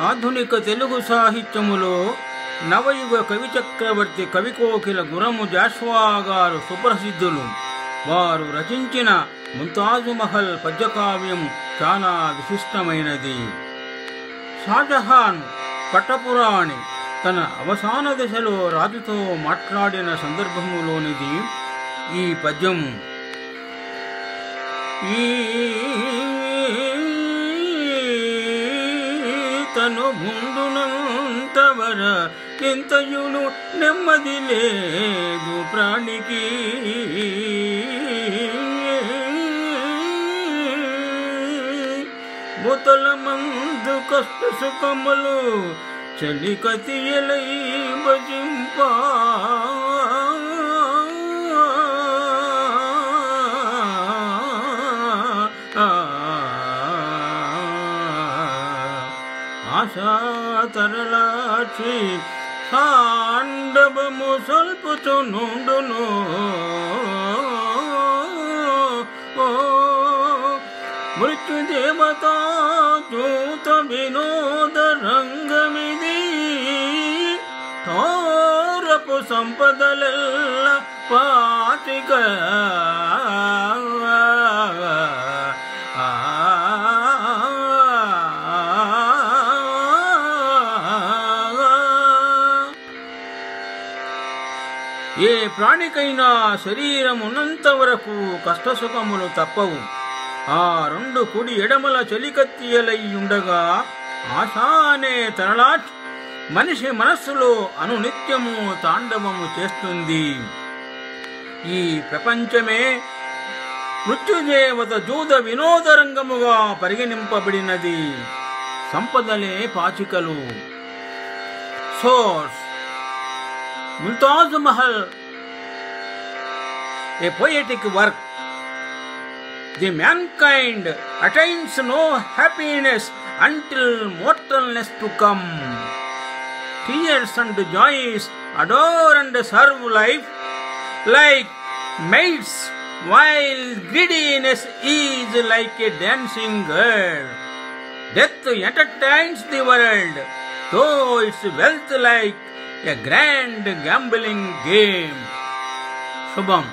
ఆధునిక తెలుగు సాహిత్యములో నవయుగ కవి చక్రవర్తి కవికోకిల గురము జాష్వా గారు సుప్రసిద్ధులు. వారు రచించిన ముంతాజు మహల్ పద్యకావ్యం చాలా విశిష్టమైనది. షాజహాన్ పట్టపురాణి తన అవసాన దశలో రాజుతో మాట్లాడిన సందర్భములోనిది ఈ పద్యం ఈ తను ముందునంతవర కింతయును నెమ్మది లేదు ప్రాణికి. బుతల మందు కష్ట సుఖములు చలికతి ఎలై బజి ఆశా తరలాచి సాండవము సల్పుచు నుండును మృత్యుదేవత చూత వినోద రంగమిది తోరపు సంపదలెల్ల పాటిక ఏ ప్రాణికైనా శరీరం ఉన్నంత వరకు కష్టసుఖములు తప్పవు. ఆ రెండు కుడి ఎడమల చెలికత్తియలై ఉండగా ఆశా అనే మనిషి మనస్సులో అనునిత్యము తాండవము చేస్తుంది. ఈ ప్రపంచమే మృత్యుదేవత జూద వినోదరంగముగా పరిగణింపబడినది. సంపదలే పాచికలు. Source. Multaz Mahal, a poetic work. The mankind attains no happiness until mortalness to come. Tears and joys adore and serve life like maids, while greediness is like a dancing girl. Death entertains the world, though its wealth like a grand gambling game. శుభం